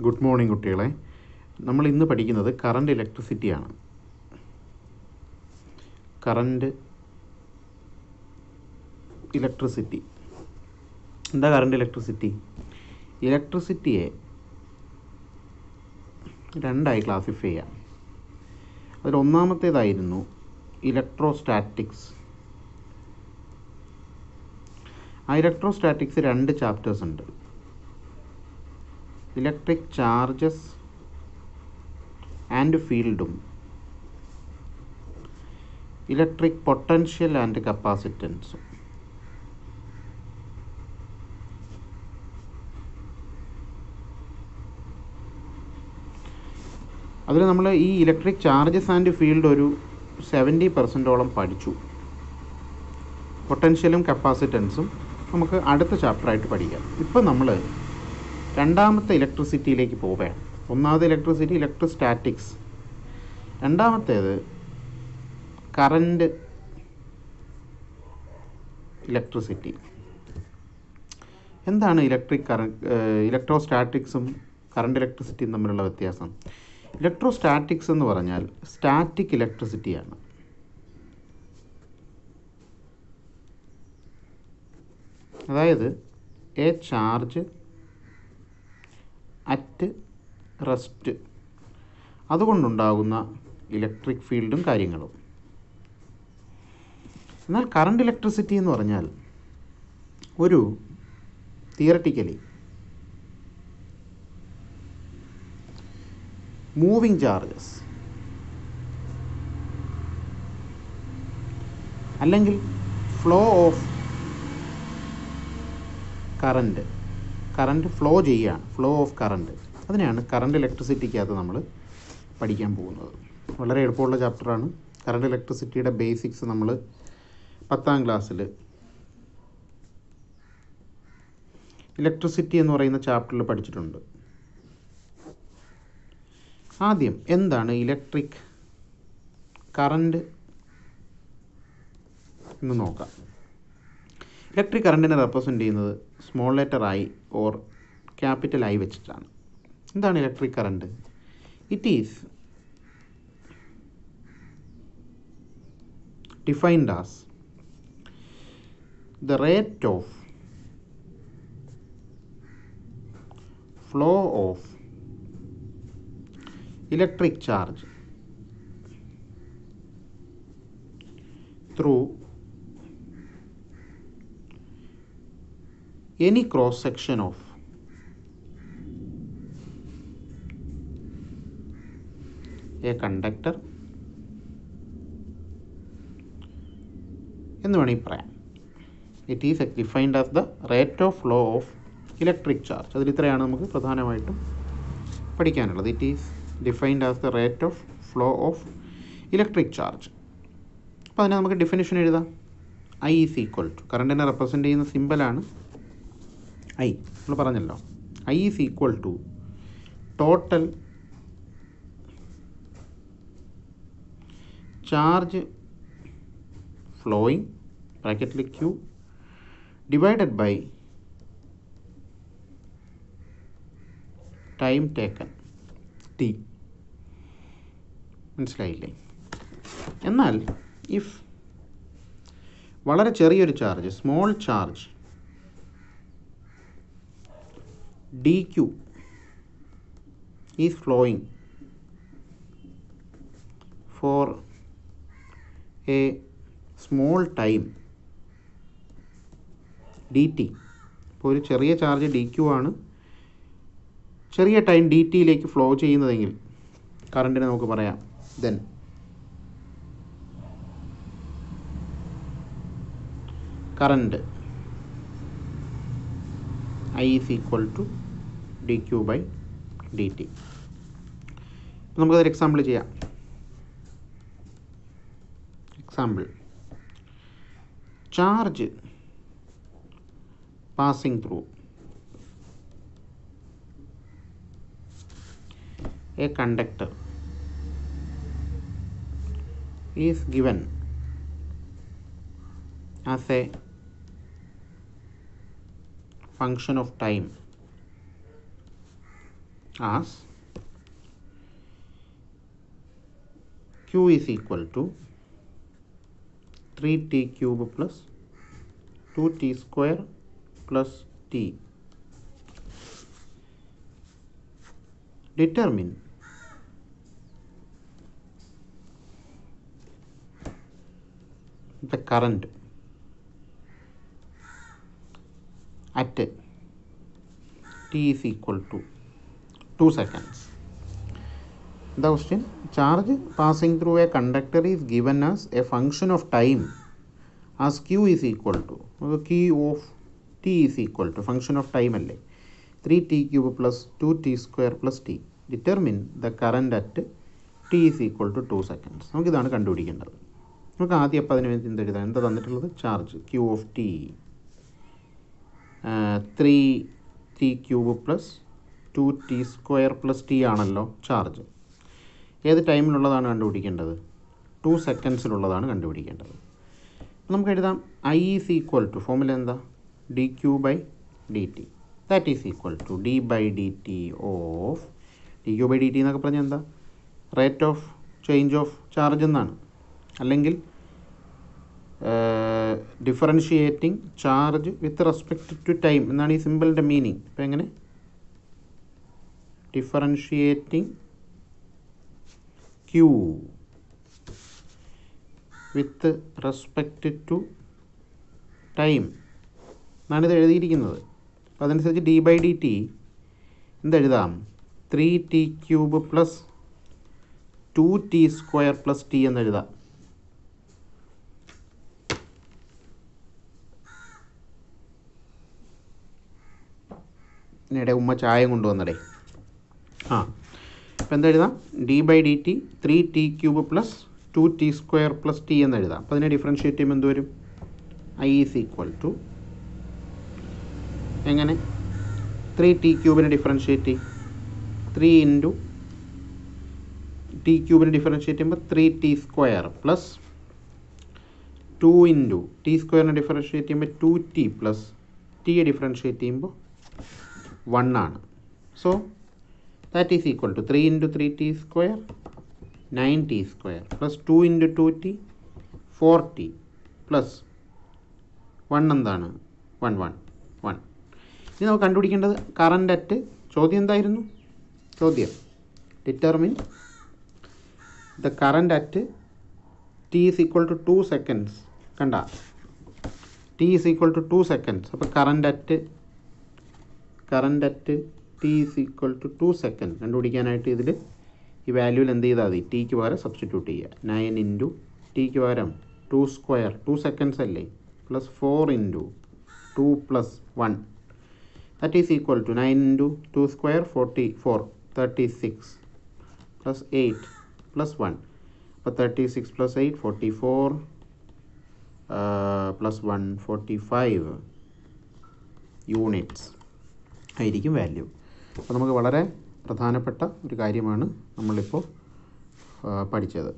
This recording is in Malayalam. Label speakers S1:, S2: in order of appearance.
S1: ഗുഡ് മോർണിംഗ് കുട്ടികളെ. നമ്മൾ ഇന്ന് പഠിക്കുന്നത് കറണ്ട് ഇലക്ട്രിസിറ്റിയാണ് കറണ്ട് ഇലക്ട്രിസിറ്റി. എന്താ കറണ്ട് ഇലക്ട്രിസിറ്റി? ഇലക്ട്രിസിറ്റിയെ രണ്ടായി ക്ലാസിഫൈ ചെയ്യാം. അതിൽ ഒന്നാമത്തേതായിരുന്നു ഇലക്ട്രോസ്റ്റാറ്റിക്സ്. ആ ഇലക്ട്രോസ്റ്റാറ്റിക്സ് രണ്ട് ചാപ്റ്റേഴ്സ് ഉണ്ട്. ഇലക്ട്രിക് ചാർജസ് ആൻഡ് ഫീൽഡും ഇലക്ട്രിക് പൊട്ടൻഷ്യൽ ആൻഡ് കപ്പാസിറ്റൻസും. അതിൽ നമ്മൾ ഈ ഇലക്ട്രിക് ചാർജസ് ആൻഡ് ഫീൽഡ് ഒരു സെവന്റി പെർസെന്റോളം പഠിച്ചു. പൊട്ടൻഷ്യലും കപ്പാസിറ്റൻസും നമുക്ക് അടുത്ത ചാപ്റ്ററായിട്ട് പഠിക്കാം. ഇപ്പം നമ്മൾ രണ്ടാമത്തെ ഇലക്ട്രിസിറ്റിയിലേക്ക് പോവുകയാണ്. ഒന്നാമത് ഇലക്ട്രിസിറ്റി ഇലക്ട്രോസ്റ്റാറ്റിക്സ് രണ്ടാമത്തേത് കറണ്ട് ഇലക്ട്രിസിറ്റി എന്താണ് ഇലക്ട്രിക് കറണ്ട് ഇലക്ട്രോസ്റ്റാറ്റിക്സും കറണ്ട് ഇലക്ട്രിസിറ്റിയും തമ്മിലുള്ള വ്യത്യാസം? ഇലക്ട്രോസ്റ്റാറ്റിക്സ് എന്ന് പറഞ്ഞാൽ സ്റ്റാറ്റിക് ഇലക്ട്രിസിറ്റിയാണ് അതായത് എ ചാർജ് അറ്റ് റെസ്റ്റ് അതുകൊണ്ടുണ്ടാകുന്ന ഇലക്ട്രിക് ഫീൽഡും കാര്യങ്ങളും. എന്നാൽ കറണ്ട് ഇലക്ട്രിസിറ്റി എന്ന് പറഞ്ഞാൽ ഒരു തിയറട്ടിക്കലി മൂവിങ് ചാർജസ് അല്ലെങ്കിൽ flow of current current flow ചെയ്യുകയാണ്. ഫ്ലോ ഓഫ് കറണ്ട് അതിനെയാണ് കറണ്ട് ഇലക്ട്രിസിറ്റിക്കകത്ത് നമ്മൾ പഠിക്കാൻ പോകുന്നത്. വളരെ എളുപ്പമുള്ള ചാപ്റ്ററാണ്. കറണ്ട് ഇലക്ട്രിസിറ്റിയുടെ ബേസിക്സ് നമ്മൾ പത്താം ക്ലാസ്സിൽ ഇലക്ട്രിസിറ്റി എന്ന് പറയുന്ന ചാപ്റ്ററിൽ പഠിച്ചിട്ടുണ്ട്. ആദ്യം എന്താണ് ഇലക്ട്രിക് കറണ്ട് എന്ന് നോക്കാം. ഇലക്ട്രിക് കറണ്ടിനെ റെപ്രസെന്റ് ചെയ്യുന്നത് small letter I or capital I വെച്ചിട്ടാണ്. എന്താണ് electric current? It is defined as the rate of flow of electric charge through any cross section of. A conductor. എന്ന് വേണമെങ്കിൽ പറയാം. It is defined as the rate of flow of electric charge അതിൽ ഇത്രയാണ് നമുക്ക് പ്രധാനമായിട്ടും പഠിക്കാനുള്ളത്. It is defined as the rate of flow of electric charge അപ്പോൾ അതിനെ നമുക്ക് ഡെഫിനേഷൻ എഴുതാം. ഐ ഈസ് ഈക്വൽ ടു കറണ്ടിനെ റെപ്രസെന്റ് ചെയ്യുന്ന സിമ്പലാണ് ഐ. നമ്മൾ പറഞ്ഞല്ലോ. I is equal to total charge flowing ബ്രാക്കറ്റിൽ Q divided by time taken T മനസ്സിലായില്ലേ? എന്നാൽ ഇഫ് വളരെ ചെറിയൊരു charge small charge D is flowing for a small time dt ഇപ്പോൾ ഒരു ചെറിയ ചാർജ് ഡി ക്യു ആണ്. ചെറിയ ടൈം ഡി ടിയിലേക്ക് ഫ്ലോ ചെയ്യുന്നതെങ്കിൽ കറണ്ടിനെ നമുക്ക് പറയാം. Then current I is equal to D Q by D T നമുക്കതൊരു എക്സാമ്പിൾ ചെയ്യാം. Example charge passing through a conductor is given as a function of time. As q is equal to 3t cube plus 2t square plus t. Determine the current at t is equal to 2 seconds. The question charge passing through a conductor is given as a function of time as q is equal to നമുക്ക് q of t is equal to function of time T cube plus two T square plus T determine the current at T is equal to two seconds നമുക്കിതാണ് കണ്ടുപിടിക്കേണ്ടത്. നമുക്ക് ആദ്യം അപ്പോൾ അതിന് വേണ്ടി എന്ത് എഴുതാം? എന്താ തന്നിട്ടുള്ളത്? Charge q of t three t cube plus two t square plus t ആണല്ലോ ചാർജ്. ഏത് ടൈമിലുള്ളതാണ് കണ്ടുപിടിക്കേണ്ടത്? ടു സെക്കൻഡ്സിലുള്ളതാണ് കണ്ടുപിടിക്കേണ്ടത്. നമുക്ക് എഴുതാം I is equal to formula എന്താ? D q by d t that is equal to d by d t of d q by d t എന്നൊക്കെ പറഞ്ഞാൽ എന്താ? Rate of change of charge എന്നാണ്. അല്ലെങ്കിൽ differentiating charge with respect to time എന്നാണ് ഈ സിമ്പിളിന്റെ മീനിങ് അപ്പോൾ എങ്ങനെ? Differentiating q with respect to time എന്നാണിത് എഴുതിയിരിക്കുന്നത്. അപ്പോൾ അതനുസരിച്ച് D by D T എന്തെഴുതാം? Three T cube plus two T square plus T എന്നെഴുതാം. ഇനിയുടെ ഉമ്മ ചായ കൊണ്ടുവന്നടേ. ആ. ഇപ്പം എന്താ എഴുതാം? D by D T three T cube plus two T square plus T എന്ന് എഴുതാം. അപ്പോൾ അതിനെ ഡിഫറൻഷ്യേറ്റ് ചെയ്യുമ്പോൾ എന്ത് വരും? ഐ ഈസ് ഈക്വൽ ടു എങ്ങനെ? ത്രീ ടി ക്യൂബിനെ ഡിഫറൻഷ്യേറ്റ് ത്രീ ഇന്റു ടി ക്യൂബിനെ ഡിഫറൻഷ്യേറ്റ് ചെയ്യുമ്പോൾ three t square plus two into t സ്ക്വയറിനെ differentiate ചെയ്യുമ്പോൾ ടു ടി പ്ലസ് ടിയെ ഡിഫറൻഷ്യേറ്റ് ചെയ്യുമ്പോൾ വൺ ആണ്. So three into three T square nine T square plus two into two T four T plus one എന്താണ്? വൺ വൺ വൺ ഇനി നമുക്ക് കണ്ടുപിടിക്കേണ്ടത് കറണ്ട് അറ്റ് ചോദ്യം എന്തായിരുന്നു? ചോദ്യം. Determine the current at T is equal to two seconds കണ്ട? T is equal to two seconds അപ്പോൾ current at current at t is equal to two second കണ്ടുപിടിക്കാനായിട്ട് ഇതിൽ ഈ വാല്യൂവിൽ എന്ത് ചെയ്താൽ മതി? ടിക്ക് പകരം സബ്സ്റ്റിറ്റ്യൂട്ട് ചെയ്യുക നയൻ ഇന്റു ടിക്ക് പകരം ടു സ്ക്വയർ ടു സെക്കൻഡ്സ് അല്ലേ? Plus four into two plus one thirty is equal to nine into two square forty four thirty six plus eight plus one അപ്പോൾ thirty six plus eight forty four plus one forty five units ആയിരിക്കും വാല്യൂ അപ്പോൾ നമുക്ക് വളരെ പ്രധാനപ്പെട്ട ഒരു കാര്യമാണ് നമ്മളിപ്പോൾ പഠിച്ചത്.